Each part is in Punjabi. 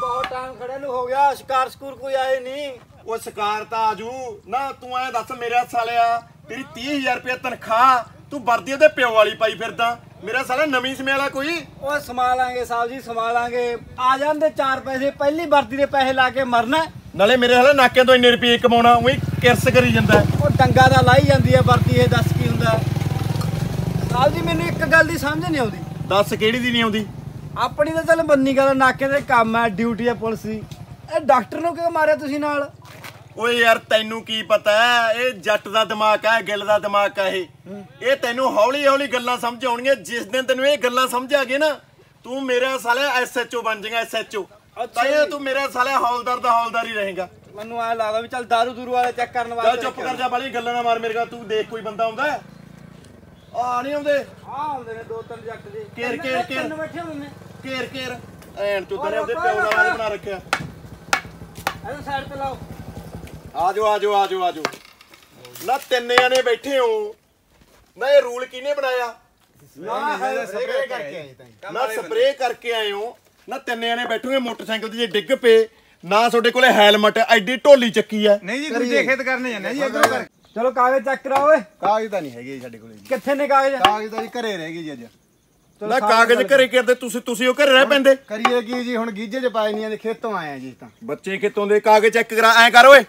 ਬਹੁਤ ਟਾਈਮ ਖੜੇ ਨੂੰ ਹੋ ਗਿਆ ਸ਼ਿਕਾਰ ਸਕੂਰ ਕੋਈ ਆਏ ਨਹੀਂ ਉਹ ਸ਼ਿਕਾਰ ਤਾਂ ਆਜੂ ਨਾ ਤੂੰ ਐ ਦੱਸ ਮੇਰਾ ਸਾਲਿਆ ਤੇਰੀ 30000 ਰੁਪਏ ਤਨਖਾਹ ਤੂੰ ਵਰਦੀ ਉਹਦੇ ਪਿਓ ਵਾਲੀ ਪਾਈ ਫਿਰਦਾ। ਮੇਰਾ ਸਾਲਾ ਨਵੀਂ ਸਮੇਂ ਵਾਲਾ ਕੋਈ? ਉਹ ਸੰਭਾਲਾਂਗੇ ਸਾਹਿਬ ਜੀ ਸੰਭਾਲਾਂਗੇ। ਆ ਜਾਂਦੇ ਚਾਰ ਪੈਸੇ ਪਹਿਲੀ ਵਰਦੀ ਦੇ ਪੈਸੇ ਲਾ ਕੇ ਮਰਨਾ। ਨਾਲੇ ਮੇਰੇ ਹਾਲੇ ਨਾਕਿਆਂ ਤੋਂ ਇੰਨੇ ਰੁਪਏ ਕਮਾਉਣਾ ਉਹੀ ਕਿਰਸ ਕਰੀ ਜਾਂਦਾ। ਉਹ ਡੰਗਾ ਦਾ ਲਾਈ ਜਾਂਦੀ ਹੈ ਵਰਦੀ ਇਹ ਦੱਸ ਕੀ ਹੁੰਦਾ। ਸਾਹਿਬ ਜੀ ਮੈਨੂੰ ਇੱਕ ਗੱਲ ਦੀ ਸਮਝ ਨਹੀਂ ਆਉਂਦੀ। ਦੱਸ ਕਿਹੜੀ ਦੀ ਨਹੀਂ ਆਉਂਦੀ? ਆਪਣੀ ਤਾਂ ਚੱਲ ਬੰਨੀ ਗੱਲ ਨਾਕੇ ਦੇ ਕੰਮ ਹੈ ਡਿਊਟੀ ਹੈ ਪੁਲਿਸ ਦੀ। ਇਹ ਡਾਕਟਰ ਨੂੰ ਕਿਉਂ ਮਾਰਿਆ ਤੁਸੀਂ ਨਾਲ? ਓਏ ਯਾਰ ਤੈਨੂੰ ਕੀ ਪਤਾ ਇਹ ਜੱਟ ਦਾ ਦਿਮਾਗ ਹੈ ਗਿੱਲ ਦਾ ਦਿਮਾਗ ਹੈ ਇਹ। ਇਹ ਤੈਨੂੰ ਹੌਲੀ ਹੌਲੀ ਗੱਲਾਂ ਸਮਝ ਆਉਣਗੀਆਂ ਜਿਸ ਦਿਨ ਤੈਨੂੰ ਇਹ ਗੱਲਾਂ ਸਮਝ ਆ ਗਏ ਨਾ ਤੂੰ ਮੇਰਾ ਸਾਲਿਆ ਐਸਐਚਓ ਬਣ ਜਾਏਗਾ ਐਸਐਚਓ ਤਾਂ ਤੂੰ ਮੇਰਾ ਸਾਲਿਆ ਹੌਲਦਾਰ ਦਾ ਹੌਲਦਾਰ ਹੀ ਰਹੇਗਾ। ਮੈਨੂੰ ਐ ਲੱਗਦਾ ਵੀ ਚੱਲ ਦਾਰੂ ਦੂਰੂ ਵਾਲੇ ਚੈੱਕ ਕਰਨ ਚੱਲ ਵਾਸਤੇ ਚੁੱਪ ਕਰ ਜਾ ਬਾਲੀ ਗੱਲਾਂ ਨਾ ਮਾਰ ਮੇਰੇ ਕੋਲ ਤੂੰ ਦੇਖ ਕੋਈ ਬੰਦਾ ਆਉਂਦਾ? ਆ ਨਹੀਂ ਆਉਂਦੇ। ਆ ਆਉਂਦੇ ਨੇ ਦੋ ਤਿੰਨ ਜੱਟ ਦੇ। ਘੇਰ, ਘੇਰ। ਤਿੰਨ ਬੈਠੇ ਹੁੰਦੇ ਨੇ। ਘੇਰ ਘੇਰ। ਐਨ ਚੁੱਦਰੇ ਉਹਦੇ ਪਿਓ ਦਾ ਵਾਲ ਬਣਾ ਰੱਖਿਆ। ਇਹਨੂੰ ਸਾਈਡ ਤੇ ਲਾਓ। ਆਜੋ ਆਜੋ ਆਜੋ ਆਜੋ। ਨਾ ਤਿੰਨ ਜਣੇ ਬੈਠੇ ਹੋ। ਨਾ ਇਹ ਰੂਲ ਕਿਹਨੇ ਬਣਾਇਆ? ਨਾ ਸਪਰੇਅ ਕਰਕੇ ਆਏ ਤਾਂ ਨਾ ਸਪਰੇਅ ਕਰਕੇ ਆਏ ਹੋ। ਨਾ ਤਿੰਨ ਜਣੇ ਬੈਠੋਗੇ ਮੋਟਰਸਾਈਕਲ ਤੇ ਜੇ ਡਿੱਗ ਪਏ ਨਾ ਤੁਹਾਡੇ ਕੋਲੇ ਹੈਲਮਟ ਐਡੀ ਢੋਲੀ ਚੱਕੀ ਐ। ਨਹੀਂ ਜੀ ਦੂਜੇ ਖੇਤ ਕਰਨੇ ਜਾਂਦੇ ਜੀ ਇਧਰੋਂ ਕਰ ਚਲੋ ਕਾਗਜ਼ ਚੈੱਕ ਕਰਾਓ ਓਏ। ਕਾਗਜ਼ ਤਾਂ ਨਹੀਂ ਹੈਗੇ ਸਾਡੇ ਕੋਲੇ ਜੀ। ਕਿੱਥੇ ਨੇ ਕਾਗਜ਼? ਕਾਗਜ਼ ਤਾਂ ਜੀ ਘਰੇ ਰਹਿ ਗਏ ਜੀ ਅੱਜ। ਨਾ ਕਾਗਜ਼ ਘਰੇ ਕਰਦੇ ਤੁਸੀਂ ਤੁਸੀਂ ਉਹ ਘਰੇ ਰਹਿ ਪੈਂਦੇ। ਕਰੀਏ ਕੀ ਜੀ ਹੁਣ ਗੀਜੇ ਚ ਪਾਏ ਨਹੀਂ ਦੇ ਖੇਤੋਂ ਆਏ ਆ ਜੀ ਤਾਂ। ਬੱਚੇ ਕਿਤੋਂ ਦੇ ਕਾਗਜ਼ ਚੈੱਕ ਕਰਾ ਐ ਕਰ ਓਏ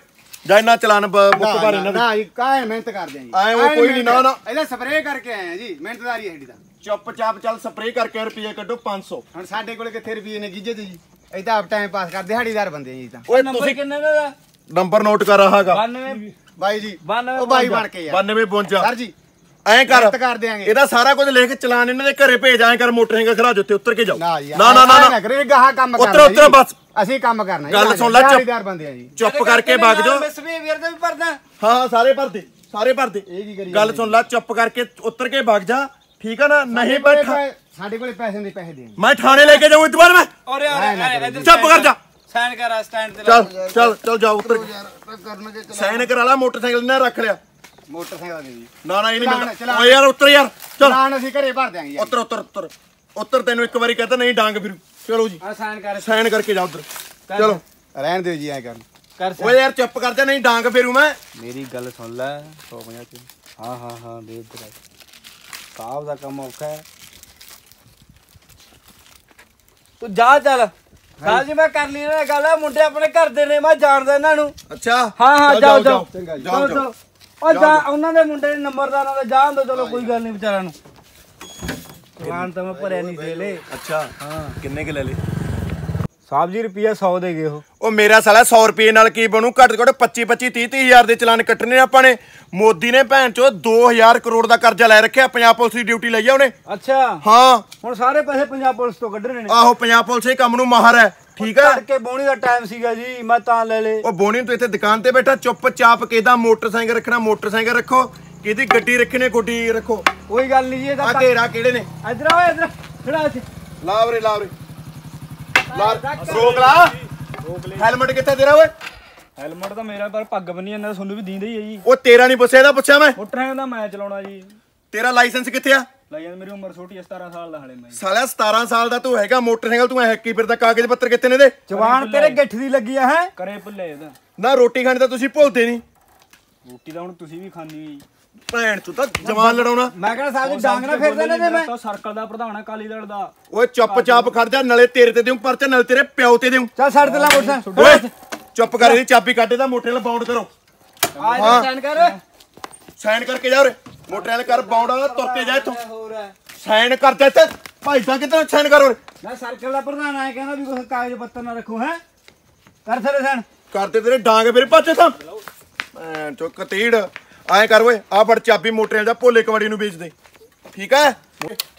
ਜਾਂ ਇਹਨਾਂ ਚਲਾਨ ਬੁੱਕ ਭਰ ਇਹਨਾਂ ਦੇ ਨਾ ਜੀ ਕਾਹੇ ਮਿਹਨਤ ਕਰਦੇ ਆ ਜੀ। ਆਏ ਉਹ ਕੋਈ ਨੀ, ਨਾ, ਨਾ। ਇਹਦਾ ਸਪਰੇਅ ਕਰਕੇ ਆਏ ਆ ਜੀ ਮਿਹਨਤਦਾਰੀ ਹੈ ਸਾਡੀ ਤਾਂ। ਚੁੱਪ ਚਾਪ ਚੱਲ ਸਪਰੇਅ ਕਰਕੇ ਰੁਪਏ ਕੱਢੋ 500 ਹੁਣ ਸਾਡੇ ਕੋਲੇ ਕਿੱਥੇ ਰੁਪਏ ਨੇ ਗੀਜੇ ਤੇ ਜੀ? ਤਾਂ ਆਪ ਟਾਈਮ ਪਾਸ ਕਰਦੇ ਦਿਹਾੜੀਦਾਰ ਬੰਦੇ ਆ ਜੀ ਤਾਂ। ਓਏ ਨੰਬਰ ਤੁਸੀਂ ਕਿੰਨੇ ਦਾ ਨੰਬਰ ਨੋਟ ਕਰ ਰਹਾਗਾ 92 ਬਾਈ ਜੀ ਉਹ ਬਾਈ। ਬਣ ਕੇ ਯਾਰ 92 52 ਸਰ ਜੀ ਐਂ ਕਰ। ਕਰ ਦਿਆਂਗੇ। ਇਹਦਾ ਸਾਰਾ ਕੁਝ ਲਿਖ ਚਲਾਨ ਇਹਨਾਂ ਦੇ ਘਰੇ ਭੇਜ ਐਂ ਕਰ ਮੋਟਰਸਾਈਕਲ ਖੜਾ ਜੋ ਉੱਤੇ ਉੱਤਰ ਕੇ ਜਾਓ। ਨਾ ਜੀ ਨਾ ਨਾ ਨਾ ਨਾ। ਕਰੇ ਗਾਹਾਂ ਕੰਮ ਉੱਤਰ- ਕਰਨਾ ਉੱਤਰ ਜੀ। ਬਸ। ਅਸੀਂ ਕੰਮ ਕਰਨਾ ਗੱਲ ਸੁਣ ਲੈ, ਚੁੱਪ। ਦਿਹਾੜੀਦਾਰ ਬੰਦੇ ਆ ਜੀ। ਚੁੱਪ ਕਰਕੇ ਵਗ ਜਾਓ। ਮਿਸਬੀਹੇਵੀਅਰ ਦਾ ਵੀ ਪਰਦਾ ਹਾਂ ਹਾਂ ਸਾਰੇ ਭਰਦੇ ਸਾਰੇ ਭਰਦੇ। ਇਹ ਕੀ ਕਰੀ ਗੱਲ? ਸੁਣ ਲੈ ਚੁੱਪ ਕਰਕੇ ਉੱਤਰ ਕੇ ਵਗ ਜਾ। ਠੀਕ ਆ ਨਾ? ਨਹੀਂ ਬੈਠਾ। ਸਾਡੇ ਕੋਲੇ ਪੈਸੇ ਦੇ ਪੈਸੇ ਦੇਣ। ਮੈਂ ਥਾਣੇ ਲੈ ਕੇ ਜਾਊਂ ਇਸ ਵਾਰ ਮੈਂ। ਨਾ, ਨਾ ਕਰੋ ਇੱਧਰ ਚੁੱਪ ਕਰ ਜਾ। ਸਾਈਨ ਕਰ ਸਟੈਂਡ ਤੇ ਲਾ ਚੱਲ ਚੱਲ ਚੱਲ ਜਾ ਉੱਤਰ। ਕਰਨਗੇ ਸਾਈਨ ਕਰਾ ਲਾ ਮੋਟਰਸਾਈਕਲ ਇਹਨਾਂ ਰੱਖ ਲਿਆ। ਮੋਟਰਸਾਈਕਲ ਦੇ ਜੀ। ਨਾ ਨਾ ਇਹ ਨਹੀਂ ਮਿਲਦਾ। ਓਏ ਯਾਰ ਉੱਤਰ ਯਾਰ ਚੱਲ। ਚਲਾਨ ਅਸੀਂ ਘਰੇ ਭਰ ਦਿਆਂਗੇ ਜੀ ਉੱਤਰ ਉੱਤਰ ਉੱਤਰ। ਉੱਤਰ ਤੈਨੂੰ ਇੱਕ ਵਾਰੀ ਕਹਤਾ ਨਹੀਂ ਡਾਂਗ ਫਿਰ ਚਲੋ ਜੀ। ਆ ਸਾਈਨ ਕਰ। ਸਾਈਨ ਕਰਕੇ ਜਾ ਉੱਧਰ। ਚਲੋ। ਰਹਿਣ ਦਿਓ ਜੀ ਐ ਕਰਨ। ਕਰ ਓਏ ਯਾਰ ਚੁੱਪ ਕਰ ਜਾ ਨਹੀਂ ਡਾਂਗ ਫੇਰੂ ਮੈਂ। ਮੇਰੀ ਗੱਲ ਸੁਣ ਲੈ 150 ਚ। ਹਾਂ ਹਾਂ ਹਾਂ ਦੇ ਇੱਧਰ ਸਾਹਿਬ ਦਾ ਕੰਮ ਔਖਾ ਹੈ। ਤੂੰ ਜਾ ਚੱਲ। ਸਾਹਿਬ ਜੀ। ਮੈਂ ਕਰ ਲਈ ਨਾ ਗੱਲ। ਆ ਮੁੰਡੇ ਆਪਣੇ ਘਰ ਦੇ ਨੇ ਮੈਂ ਜਾਣਦਾ ਇਹਨਾਂ ਨੂੰ। ਅੱਛਾ। ਹਾਂ ਹਾਂ ਜਾਓ ਜਾਓ ਚੰਗਾ ਜੀ। ਜਾਓ ਜਾਓ। ਉਹ ਜਾ ਉਹਨਾਂ ਦੇ ਮੁੰਡੇ ਦੇ ਨੰਬਰਦਾਰਾਂ ਦਾ ਜਾਣ ਦੋ ਚਲੋ ਕੋਈ ਗੱਲ ਨਹੀਂ ਵਿਚਾਰਿਆਂ ਨੂੰ। ਚਲਾਨ ਤਾਂ ਮੈਂ ਭਰਿਆ ਨਹੀਂ ਦੇ ਲੈ ਅੱਛਾ ਹਾਂ। ਕਿੰਨੇ ਕੇ ਲੈ ਲੇ ਸਾਹਿਬ ਜੀ ਰੁਪਿਆ 100 ਦੇ ਗਏ ਉਹ। ਉਹ ਮੇਰਾ ਸਾਲਾ 100 ਰੁਪਏ ਨਾਲ ਕੀ ਬਣੂ? ਘੱਟ ਘੱਟ 25 25 30 30 ਹਜ਼ਾਰ ਦੇ ਚਲਾਨ ਕੱਟਣੇ ਆਪਾਂ ਨੇ। ਮੋਦੀ ਨੇ ਭੈਣ ਚੋ 2000 ਕਰੋੜ ਦਾ ਕਰਜ਼ਾ ਲੈ ਰੱਖਿਆ ਪੰਜਾਬ ਪੁਲਿਸ ਦੀ ਡਿਊਟੀ ਲਈ ਆ ਉਹਨੇ। ਅੱਛਾ। ਹਾਂ। ਹੁਣ ਸਾਰੇ ਪੈਸੇ ਪੰਜਾਬ ਪੁਲਿਸ ਤੋਂ ਕੱਢਣੇ ਨੇ। ਆਹੋ ਪੰਜਾਬ ਪੁਲਿਸ ਇਹ ਕੰਮ ਨੂੰ ਮਾਹਰ ਹੈ। ਠੀਕ ਹੈ ਤੜਕੇ ਬੋਣੀ ਦਾ ਟਾਈਮ ਸੀਗਾ ਜੀ ਮੈਂ ਤਾਂ ਲੈ ਲੇ। ਉਹ ਬੋਣੀ ਤੂੰ ਇੱਥੇ ਦੁਕਾਨ ਤੇ ਬੈਠਾ ਚੁੱਪਚਾਪ ਕਿਹਦਾ ਮੋਟਰਸਾਈਕਲ ਰੱਖਣਾ ਮੋਟਰਸਾਈਕਲ ਰੱਖੋ। ਕਿਹਦੀ ਗੱਡੀ ਰੱਖਣੀ ਗੱਡੀ ਰੱਖੋ। ਕੋਈ ਗੱਲ ਨਹੀਂ ਜੀ ਇਹਦਾ ਆ ਘੇਰਾ ਕਿਹੜੇ ਨੇ? ਇਧਰ ਆ ਇਧਰ। ਖੜਾ ਇੱਥੇ। ਲਾਵਰੇ ਲਾਵਰੇ ਰੋਕ ਲਾ। ਹੈਲਮਟ ਕਿੱਥੇ ਤੇਰਾ ਓਏ? ਹੈਲਮਟ ਤਾਂ ਮੇਰਾ ਪਰ ਪੱਗ ਬੰਨੀ ਜਾਂਦਾ ਤੁਹਾਨੂੰ ਵੀ ਦੀਂਦਾ ਹੀ ਹੈ ਜੀ। ਉਹ ਤੇਰਾ ਨਹੀਂ ਪੁੱਛਿਆ ਇਹਦਾ ਪੁੱਛਿਆ ਮੈਂ? ਮੋਟਰਾਂ ਦਾ ਮੈਂ ਚਲਾਉਣਾ ਜੀ। ਤੇਰਾ ਲਾਇਸੈਂਸ ਕਿੱਥੇ ਆ? ਲੈ ਜਾਂਦੇ ਮੇਰੀ ਉਮਰ ਛੋਟੀ ਹੈ 17 ਸਾਲ ਦਾ ਹਲੇ ਮੈਂ। ਸਾਲਿਆ 17 ਸਾਲ ਦਾ ਤੂੰ ਹੈਗਾ ਮੋਟਰਸਾਈਕਲ ਤੂੰ ਹੈਕੀ ਫਿਰਦਾ ਕਾਗਜ਼ ਪੱਤਰ ਕਿੱਥੇ ਨੇ ਦੇ ਜਵਾਨ ਤੇਰੇ ਗਿੱਠ ਦੀ ਲੱਗੀ ਆ ਹੈ? ਕਰੇ ਭੁੱਲੇ ਇਹਦਾ। ਨਾ ਰੋਟੀ ਖਾਣੀ ਤਾਂ ਤੁਸੀਂ ਭੁੱਲਦੇ ਨਹੀਂ ਰੋਟੀ ਤਾਂ ਹੁਣ ਤੁਸੀਂ ਵੀ ਖਾਣੀ ਭੈਣ ਤੂੰ ਤਾਂ ਜਵਾਨ ਲੜਾਉਣਾ। ਮੈਂ ਕਹਿੰਦਾ ਸਾਹਿਬ ਜੀ ਡਾਂਗ ਨਾ ਫਿਰਦੇ ਨੇ ਤੇ ਮੈਂ ਤਾਂ ਸਰਕਲ ਦਾ ਪ੍ਰਧਾਨ ਅਕਾਲੀ ਦਲ ਦਾ। ਓਏ ਚੁੱਪਚਾਪ ਖੜ ਜਾ ਨਲੇ ਤੇਰੇ ਤੇ ਦੇਉਂ ਪਰਚਾ ਨਲੇ ਤੇਰੇ ਪਿਓ ਤੇ ਦੇਉਂ ਚੱਲ ਛੱਡ ਦੇ ਲਾ ਮੋਟਰ ਓਏ ਚੁੱਪ ਕਰ ਇਹਦੀ ਚਾਬੀ ਕੱਢ ਇਹਦਾ ਮੋਟਰ ਨਾਲ ਬਾਉਂਡ ਕਰੋ। ਆ ਜਾ ਸੈਂਡ ਕਰ। ਸਾਈਨ ਕਰਕੇ ਜਾ ਉਰੇ। ਮੋਟਰ ਨਾਲ ਕਰ ਬਾਉਂਡ ਤੁਰ ਕੇ ਜਾ ਇੱਥੋਂ। ਸਾਈਨ ਕਰ ਜਾ ਇੱਥੇ। ਭਾਈ ਸਾਹਿਬ ਕਿੱਥੇ ਸਾਈਨ ਕਰ ਉਰੇ? ਮੈਂ ਸਰਕਲ ਦਾ ਪ੍ਰਧਾਨ ਆਇਆ ਕਹਿੰਦਾ ਵੀ ਕੋਈ ਕਾਗਜ਼ ਪੱਤਰ ਨਾ ਰੱਖੋ ਹੈ। ਕਰ ਥਲੇ ਸੈਂਡ ਕਰਦੇ ਤੇਰੇ ਡਾਂਗ ਮੇਰੇ ਪਾਸੇ ਤਾਂ ਭੈਣ ਚੋ ਕਤੀੜ। ਐਂ ਕਰ ਓਏ ਆ ਫੜ ਚਾਬੀ ਮੋਟਰ ਜਾ ਭੋਲੇ ਕਵਾੜੀ ਨੂੰ ਵੇਚ ਦੇ ਠੀਕ ਹੈ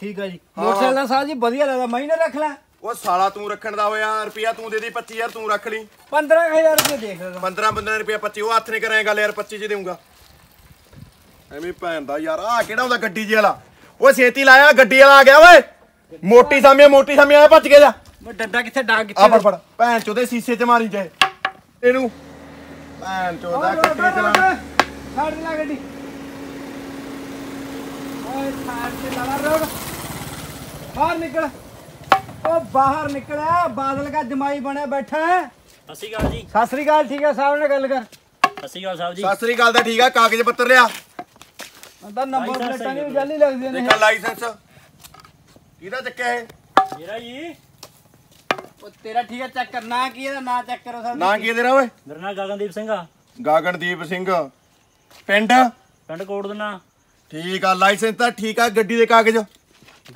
ਠੀਕ ਹੈ ਜੀ। ਮੋਟਰਸਾਈਕਲ ਦਾ ਸਾਹਿਬ ਜੀ ਵਧੀਆ ਲੱਗਦਾ ਮੈਂ ਨਾ ਰੱਖ ਲੈ। ਉਹ ਸਾਲਾ ਤੂੰ ਰੱਖਣ ਦਾ ਹੋਇਆ ਰੁਪਿਆ ਤੂੰ ਦੇ ਦੇ 25000 ਤੂੰ ਰੱਖ ਲਈ। 15000 ਰੁਪਏ ਦੇਖ ਲੈ 15 15 ਰੁਪਿਆ 25 ਉਹ ਹੱਥ ਨੇ ਕਰਾਂਗੇ ਗੱਲ ਯਾਰ 25 ਚ ਦੇਊਂਗਾ। ਐਵੇਂ ਭੈਣ ਦਾ ਯਾਰ ਆ ਕਿਹੜਾ ਹੁੰਦਾ ਗੱਡੀ ਜੀ ਵਾਲਾ? ਓਏ ਛੇਤੀ ਲਾਇਆ ਗੱਡੀ ਵਾਲਾ ਆ ਗਿਆ ਓਏ। ਮੋਟੀ ਸਾਮੀਆਂ ਮੋਟੀ ਸਾਮੀਆਂ ਆ ਭੱਜ ਕੇ ਜਾ। ਮੈਂ ਡੱਡਾ ਕਿੱਥੇ ਡਾਂਗ ਆ ਫੜ ਫੜ। ਭੈਣ ਚੋਦੇ ਸੀਸੇ ਚ ਮਾਰੀ ਜਾਏ। ਇਹਨੂੰ। ਭੈਣ ਚੋਦਾ ਗੱਡੀ ਚਲਾ ਛੱਡ ਲੈ ਗੱਡੀ। ਓਏ ਛੱਡ ਤੇ ਲਾ ਲਾ ਰੋਕ ਬਾਹਰ ਨਿਕਲ। ਉਹ ਬਾਹਰ ਨਿਕਲਿਆ ਬਾਦਲ ਦਾ ਜਮਾਈ ਬਣਿਆ ਬੈਠਾ ਹੈ ਸਤਿ ਸ਼੍ਰੀ ਅਕਾਲ ਜੀ। ਸਤਿ ਸ੍ਰੀ ਅਕਾਲ ਠੀਕ ਹੈ ਸਾਹਿਬ ਨਾਲ ਗੱਲ ਕਰ। ਸਤਿ ਸ਼੍ਰੀ ਅਕਾਲ ਸਾਹਿਬ ਜੀ। ਸਤਿ ਸ੍ਰੀ ਅਕਾਲ ਦਾ ਠੀਕ ਆ ਕਾਗਜ਼ ਪੱਤਰ ਲਿਆ। ਤਾਂ ਨੰਬਰ ਪਲੇਟਾਂ ਨਹੀਂ ਜਾਲੀ ਲੱਗਦੀਆਂ ਨੇ। ਦੇਖਾ ਲਾਇਸੈਂਸ। ਕਿਹਦਾ ਚੱਕਿਆ ਇਹ? ਮੇਰਾ ਜੀ। ਉਹ ਤੇਰਾ ਠੀਕ ਹੈ ਚੈੱਕ ਕਰਨਾ ਕੀ ਇਹਦਾ ਨਾਂ ਚੈੱਕ ਕਰੋ ਸਾਹਿਬ ਨਾਂ ਕੀ ਹੈ ਤੇਰਾ ਓਏ? ਮੇਰਾ ਨਾਮ ਗਗਨਦੀਪ ਸਿੰਘ ਆ। ਗਾਗਨਦੀਪ ਸਿੰਘ। ਪਿੰਡ? ਪਿੰਡ ਕੋਟ ਦਨਾ ਠੀਕ ਆ ਲਾਇਸੈਂਸ ਤਾਂ ਠੀਕ ਆ ਗੱਡੀ ਦੇ ਕਾਗਜ਼?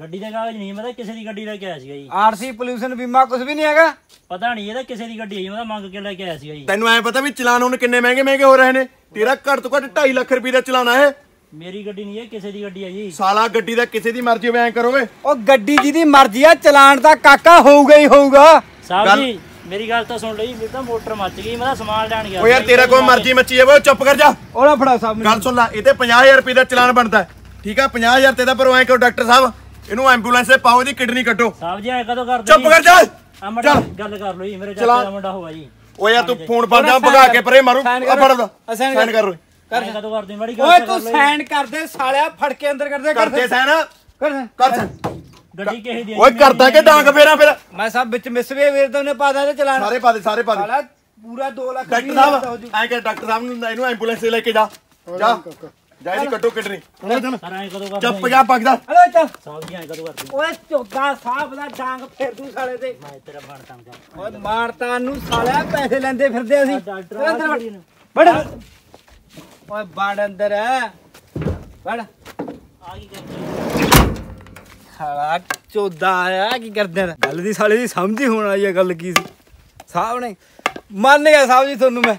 ਗੱਡੀ ਦੇ ਕਾਗਜ਼ ਨਹੀਂ ਮੈਂ ਤਾਂ ਕਿਸੇ ਦੀ ਗੱਡੀ ਲੈ ਕੇ ਆਇਆ ਸੀਗਾ ਜੀ। ਆਰਸੀ ਪੋਲੂਸ਼ਨ ਬੀਮਾ ਕੁਝ ਵੀ ਨਹੀਂ ਹੈਗਾ? ਪਤਾ ਨਹੀਂ ਇਹਦਾ ਕਿਸੇ ਦੀ ਗੱਡੀ ਮੈਂ ਤਾਂ ਮੰਗ ਕੇ ਲੈ ਕੇ ਆਇਆ ਸੀਗਾ ਜੀ। ਤੈਨੂੰ ਐ ਪਤਾ ਵੀ ਚਲਾਨ ਹੁਣ ਕਿੰਨੇ ਮਹਿੰਗੇ ਮਹਿੰਗੇ ਹੋ ਰਹੇ ਨੇ? ਤੇਰਾ ਘੱਟ ਤੋਂ ਘੱਟ 2.5 ਲੱਖ ਰੁਪਏ ਦਾ ਚਲਾਨਾ ਹੈ ਮੇਰੀ ਗੱਡੀ ਨਹੀਂ ਹੈ ਕਿਸੇ ਦੀ ਗੱਡੀ ਹੈ ਜੀ। ਸਾਲਾ ਗੱਡੀ ਦਾ ਕਿਸੇ ਦੀ ਮਰਜ਼ੀ ਹੋਵੇ ਐ ਕਰੋਗੇ ਉਹ ਗੱਡੀ ਜਿਹਦੀ ਮਰਜ਼ੀ ਆ ਚਲਾਨ ਤਾਂ ਕਾਕਾ ਹੋਊਗਾ ਹੀ ਹੋਊਗਾ। ਸਾਹਿਬ ਜੀ ਮੇਰੀ ਗੱਲ ਤਾਂ ਸੁਣ ਲਈ ਮੇਰੀ ਤਾਂ ਮੋਟਰ ਮੱਚ ਗਈ ਮੈਂ ਤਾਂ ਸਮਾਨ ਲੈਣ ਗਿਆ ਓ ਯਾਰ ਤੇਰਾ ਕੋਈ ਮਰਜ਼ੀ ਮੱਚੀ ਜਾਵੇ ਓ ਚੁੱਪ ਕਰ ਜਾ। ਉਹਦਾ ਫੜਾ ਸਾਹਿਬ ਗੱਲ ਸੁਣ ਲੈ ਇਹ ਤੇ 50000 ਰੁਪਏ ਦਾ ਚਲਾਨ ਬਣਦਾ ਹੈ। ਠੀਕ ਆ 50000 ਤੇ ਦਾ ਪਰ ਐ ਕਰੋ ਡਾਕਟਰ ਸਾਹਿਬ ਇਹਨੂੰ ਐਂਬੂਲੈਂਸ ਤੇ ਪਾਓ ਦੀ ਕਿਡਨੀ ਕੱਢੋ। ਸਾਹਿਬ ਜੀ ਐ ਕਦੋਂ ਕਰਦੇ ਚੁੱਪ ਕਰ ਜਾ। ਆ ਮੜਾ ਚੱਲ। ਗੱਲ ਕਰ ਲਓ ਜੀ ਮੇਰੇ ਚਾਚੇ। ਦਾ ਮੁੰਡਾ ਹੋਇਆ ਜੀ। ਓ ਯਾਰ ਤੂੰ ਫੋਨ ਫੜ ਜਾ ਭਗਾ ਕੇ ਪਰੇ ਮਾਰੂ। ਆ ਕਰ। ਫੜ ਦਾ ਸਾਈਨ ਕਰ। ਓਏ ਐ ਕਦੋਂ ਕਰਦੇ? ਮੜੀ ਗੱਲ ਓਏ ਤਾਂ ਤੂੰ ਕਰ ਲਓ ਜੀ। ਸਾਈਨ ਕਰਦੇ ਸਾਲਿਆ ਫੜ ਕੇ ਅੰਦਰ ਕਰਦੇ ਕਰਦੇ ਸਾਈਨ ਕਰ। ਕਰ ਗੱਡੀ ਕਿਸੇ ਦੀ ਓਏ ਕਰਦਾ ਕਿ ਡਾਂਗ ਫੇਰਾ ਫਿਰ? ਮੈਂ ਸਭ ਵਿੱਚ ਮਿਸਵੇ ਵੀਰ ਤੋਂ ਨੇ ਪਾ ਦੇ ਚਲਾਨ ਸਾਰੇ ਪਾ ਦੇ ਸਾਰੇ ਪਾ ਦੇ ਸਾਲਾ ਪੂਰਾ 2 ਲੱਖ ਡਾਕਟਰ ਦਾ ਸਾਹਿਬ। ਐ ਕਿ ਡਾਕਟਰ ਸਾਹਿਬ ਨੂੰ ਇਹਨੂੰ ਐਂਬੂਲੈਂਸ ਤੇ ਲੈ ਕੇ ਜਾ। ਜਾ। ਜਾ ਇਹਦੀ ਕਦੋਂ ਕਰਦੇ ਚੁੱਪ ਜਾ ਭਗਦਾ ਹਲੋ ਚੱਲ। ਸਾਹਿਬ ਜੀ ਐ ਕਦੋਂ ਕਰਦੇ ਓਏ ਚੋਦਾ ਸਾਹਿਬ ਦਾ ਡਾਂਗ ਫੇਰ ਤੂੰ ਸਾਲੇ ਤੇ ਮੈਂ ਤੇਰਾ ਬਣ ਤੰਗ ਓਏ ਮਾਰਤਾ ਨੂੰ ਸਾਲਿਆ ਪੈਸੇ ਲੈਂਦੇ ਫਿਰਦੇ ਅਸੀਂ। ਡਾਕਟਰ। ਵੜ ਓਏ ਬਾੜ ਅੰਦਰ ਵੜ ਆ ਕੀ ਕਰਦੇ ਸਾਲਾ ਚੋਦਾ ਆਇਆ, ਕੀ ਕਰਦੇ ਗੱਲ ਦੀ ਸਾਲੇ ਦੀ ਸਮਝ ਹੀ ਹੋਣ ਵਾਲੀ ਹੈ ਗੱਲ ਕੀ ਸੀ। ਸਾਹਿਬ ਨੇ, ਮੰਨ ਗਿਆ ਸਾਹਿਬ ਜੀ ਤੁਹਾਨੂੰ ਮੈਂ।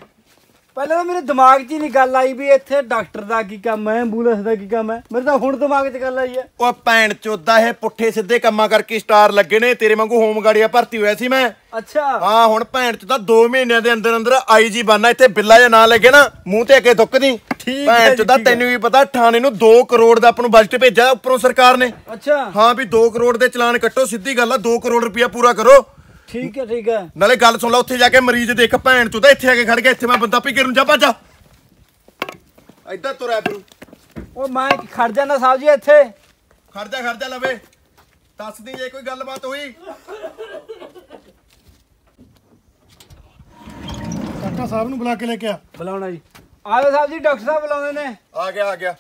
ਪਹਿਲਾਂ ਤਾਂ ਮੇਰੇ ਦਿਮਾਗ 'ਚ ਹੀ ਨਹੀਂ ਗੱਲ ਆਈ ਵੀ ਇੱਥੇ ਡਾਕਟਰ ਦਾ ਕੀ ਕੰਮ ਹੈ ਐਂਬੂਲੈਂਸ ਦਾ ਕੀ ਕੰਮ ਹੈ। ਮੇਰੇ ਤਾਂ ਹੁਣ ਦਿਮਾਗ 'ਚ ਗੱਲ ਆਈ ਹੈ। ਓ ਭੈਣ ਚੋਦਾ ਇਹ ਪੁੱਠੇ ਸਿੱਧੇ ਕੰਮਾਂ ਕਰਕੇ ਸਟਾਰ ਲੱਗੇ ਨੇ ਤੇਰੇ ਵਾਂਗੂ ਹੋਮ ਗਾਰਡਿਆ ਭਰਤੀ ਹੋਇਆ ਸੀ ਮੈਂ। ਅੱਛਾ। ਹਾਂ ਹੁਣ ਭੈਣ ਚੋਦਾ 2 ਮਹੀਨਿਆਂ ਦੇ ਅੰਦਰ ਅੰਦਰ ਆਈਜੀ ਬਣਨਾ ਇੱਥੇ ਬਿੱਲਾ ਜਾਂ ਨਾ ਲੱਗੇ ਨਾ ਮੂੰਹ ਤੇ ਅੱਗੇ ਥੁੱਕਦੀ ਠੀਕ ਹੈ ਭੈਣ ਚੋਦਾ। ਤੈਨੂੰ ਵੀ ਪਤਾ ਥਾਣੇ ਨੂੰ 2 ਕਰੋੜ ਦਾ ਆਪਾਂ ਨੂੰ ਬਜਟ ਭੇਜਿਆ ਉੱਪਰੋਂ ਸਰਕਾਰ ਨੇ। ਅੱਛਾ। ਹਾਂ ਵੀ 2 ਕਰੋੜ ਦੇ ਚਲਾਨ ਕੱਟੋ ਸਿੱਧੀ ਗੱਲ ਆ 2 ਕਰੋੜ ਰੁਪਇਆ ਪੂਰਾ ਕਰੋ। ਠੀਕ ਹੈ ਠੀਕ ਹੈ। ਨਾਲੇ ਗੱਲ ਸੁਣ ਲੈ ਉੱਥੇ ਜਾ ਕੇ ਮਰੀਜ਼ ਦੇਖ ਭੈਣ ਚੋਦਾ ਇੱਥੇ ਆ ਕੇ ਖੜ ਗਿਆ ਇੱਥੇ ਮੈਂ ਬੰਦਾ ਪੀ ਕੇ ਨੂੰ ਜਾ ਭੱਜ ਜਾ। ਇੱਧਰ ਤੁਰਿਆ ਫਿਰੂ। ਉਹ ਮੈਂ ਖੜ ਜਾਣਾ ਸਾਹਿਬ ਜੀ ਇੱਥੇ। ਖੜ ਜਾ ਖੜ ਜਾ ਲਵੇ। ਦੱਸਦੀ ਜੇ ਕੋਈ ਗੱਲਬਾਤ ਹੋਈ। ਕਾਕਾ ਸਾਹਿਬ ਨੂੰ ਬੁਲਾ ਕੇ ਲੈ ਕੇ ਆ। ਬੁਲਾਉਣਾ ਜੀ। ਆਓ ਸਾਹਿਬ ਜੀ ਡਾਕਟਰ ਸਾਹਿਬ ਬੁਲਾਉਂਦੇ ਨੇ। ਆ ਗਿਆ ਆ ਗਿਆ।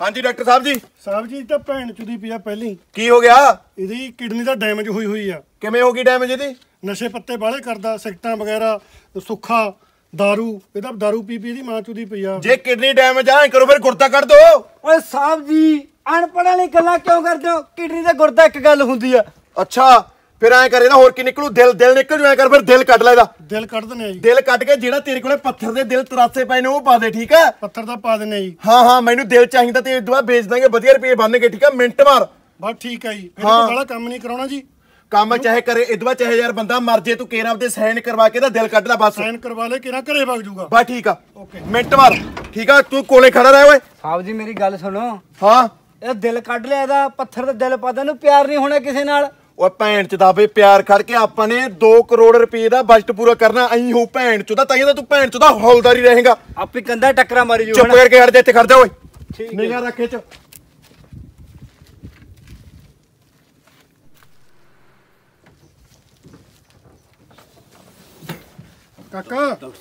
ਹਾਂਜੀ ਡਾਕਟਰ ਸਾਹਿਬ ਜੀ ਸਾਹਿਬ ਜੀ ਇਹ ਤਾਂ ਭੈਣ ਚੁਦੀ ਪਿਆ ਪਹਿਲੀ ਕੀ ਹੋ ਗਿਆ ਇਹਦੀ ਕਿਡਨੀ ਦਾ ਡੈਮੇਜ ਹੋਈ ਹੋਈ ਆ ਕਿਵੇਂ ਹੋ ਗਈ ਡੈਮੇਜ ਇਹਦੀ ਨਸ਼ੇ ਪੱਤੇ ਬਾਹਲੇ ਕਰਦਾ ਸਿਗਟਾਂ ਵਗੈਰਾ ਸੁੱਖਾ दारू ਇਹਦਾ दारू ਪੀ ਪੀ ਇਹਦੀ ਮਾਂ ਚੁਦੀ ਪਈ ਆ ਜੇ ਕਿਡਨੀ ਡੈਮੇਜ ਆ ਐਂ ਕਰੋ ਫਿਰ ਗੁਰਦਾ ਕੱਢ ਦੋ ਓਏ ਸਾਹਿਬ ਜੀ ਅਨਪੜ੍ਹ ਵਾਲੀ ਗੱਲਾਂ ਕਿਉਂ ਕਰਦੇ ਹੋ ਕਿਡਨੀ ਤੇ ਗੁਰਦਾ ਇੱਕ ਗੱਲ ਹੁੰਦੀ ਆ ਅੱਛਾ ਫਿਰ ਐਂ ਕਰੇ ਨਾ ਹੋਰ ਕੀ ਨਿਕਲੂ? ਦਿਲ ਦਿਲ ਨਿਕਲ ਜੂ ਐਂ ਕਰ ਫਿਰ ਦਿਲ ਕੱਢ ਲੈ ਇਹਦਾ। ਦਿਲ ਕੱਢ ਆ ਜੀ। ਦਿਲ ਕੱਢ ਕੇ ਜਿਹੜਾ ਤੇਰੇ ਕੋਲੇ ਪੱਥਰ ਦੇ ਦਿਲ ਤਰਾਸੇ ਪਏ ਨੇ ਉਹ ਪਾ ਦੇ ਠੀਕ ਹੈ? ਪੱਥਰ ਦਾ ਪਾ ਆ ਜੀ। ਹਾਂ ਹਾਂ ਮੈਨੂੰ ਦਿਲ ਚਾਹੀਦਾ ਤੇ ਦੁਆ ਵੇਚ ਦਾਂਗੇ ਵਧੀਆ ਰੁਪਏ ਬੰਨਗੇ ਠੀਕ ਹੈ? ਮਿੰਟ ਮਾਰ। ਬਸ ਠੀਕ ਆ ਜੀ। ਫਿਰ ਹਾਂ। ਕੋਈ ਬਾਹਲਾ ਕੰਮ ਨਹੀਂ ਕਰਾਉਣਾ ਜੀ। ਕੰਮ ਚਾਹੇ ਕਰੇ ਇਦਵਾ ਚਾਹੇ ਯਾਰ ਬੰਦਾ ਮਰ ਜੇ ਤੂੰ ਕੇਰਾਂ ਆਪਦੇ ਸਾਈਨ ਕਰਵਾ ਕੇ ਤਾਂ ਦਿਲ ਕੱਢ ਲੈ ਬਸ। ਸਾਈਨ ਕਰਵਾ ਲੈ ਕਿਰਾ ਘਰੇ ਵਗ ਜੂਗਾ। ਬਸ ਠੀਕ ਆ। ਓਕੇ। ਮਿੰਟ ਮਾਰ। ਠੀਕ ਆ ਤੂੰ ਕੋਲੇ ਖੜਾ ਰਹਿ ਓਏ। ਸਾਹਿਬ ਜੀ ਮੇਰੀ ਗੱਲ ਸੁਣੋ। ਹਾਂ। ਇਹ ਦਿਲ ਕੱਢ ਲਿਆ ਇਹਦਾ ਪੱਥਰ ਤੇ ਦਿਲ ਪਾਦਾ ਨੂੰ ਪਿਆਰ ਨਹੀਂ ਹੋਣਾ ਕਿਸੇ ਨਾਲ। ਓਏ ਭੈਣ ਚ ਦਾ ਬੇ ਪਿਆਰ ਖੜ ਕੇ ਆਪਾਂ ਨੇ 2 ਕਰੋੜ ਰੁਪਏ ਦਾ ਬਜਟ ਪੂਰਾ ਕਰਨਾ ਐਂ ਹੋ ਭੈਣ ਚ ਦਾ ਤਾਂ ਇਹਦਾ ਤੂੰ ਭੈਣ ਚ ਦਾ ਹੌਲਦਾਰੀ ਰਹੇਗਾ। ਆਪੇ ਕੰਦਾ ਟੱਕਰਾ ਮਾਰੀ ਜੋ ਚੁੱਪ ਕਰਕੇ ਜਾ ਇੱਥੇ ਖੜ ਜਾ ਓਏ। ਨਿਗਾਹ ਰੱਖੇ ਚ ਕਾਕਾ।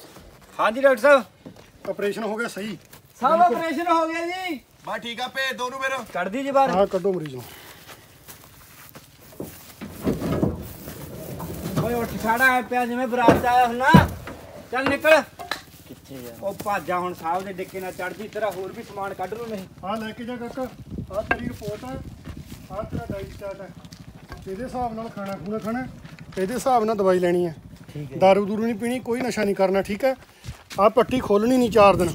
ਹਾਂਜੀ ਡਾਕਟਰ ਸਾਹਿਬ। ਆਪਰੇਸ਼ਨ ਹੋ ਗਿਆ ਸਹੀ। ਸਾਹਿਬ ਆਪਰੇਸ਼ਨ ਹੋ ਗਿਆ ਜੀ। ਬਸ ਠੀਕ ਆ ਭੇਜ ਦੋ ਨੂੰ ਫਿਰ। ਕੱਢਦੀ ਜੀ ਬਾਹਰ। ਹਾਂ ਕੱਢੋ ਮਰੀਜ਼ ਨੂੰ। ਓਏ ਉੱਠ ਖੜਾ ਹੈ ਪਿਆ ਜਿਵੇਂ ਬਰਾਤ ਆਇਆ ਹੁੰਨਾ ਚੱਲ ਨਿਕਲ। ਕਿੱਥੇ ਯਾਰ ਉਹ ਭਾਜਾ ਹੁਣ ਸਾਹਿਬ ਦੇ ਡਿੱਕੇ ਨਾਲ ਚੜਦੀ ਤੇਰਾ ਹੋਰ ਵੀ ਸਮਾਨ ਕੱਢ ਲੂ ਨਹੀਂ। ਆ ਲੈ ਕੇ ਜਾ ਕਾਕਾ। ਆ ਤੇਰੀ ਰਿਪੋਰਟ ਹੈ। ਆ ਤੇਰਾ ਡਾਈਟ ਚਾਰਟ ਹੈ। ਇਹਦੇ ਹਿਸਾਬ ਨਾਲ ਖਾਣਾ ਖੂਣਾ ਖਾਣਾ ਇਹਦੇ ਹਿਸਾਬ ਨਾਲ ਦਵਾਈ ਲੈਣੀ ਹੈ। ਠੀਕ ਹੈ। ਦਾਰੂ ਦੂਰੂ ਨਹੀਂ ਪੀਣੀ ਕੋਈ ਨਸ਼ਾ ਨਹੀਂ ਕਰਨਾ ਠੀਕ ਹੈ? ਆ ਪੱਟੀ ਖੋਲਣੀ ਨਹੀਂ 4 ਦਿਨ।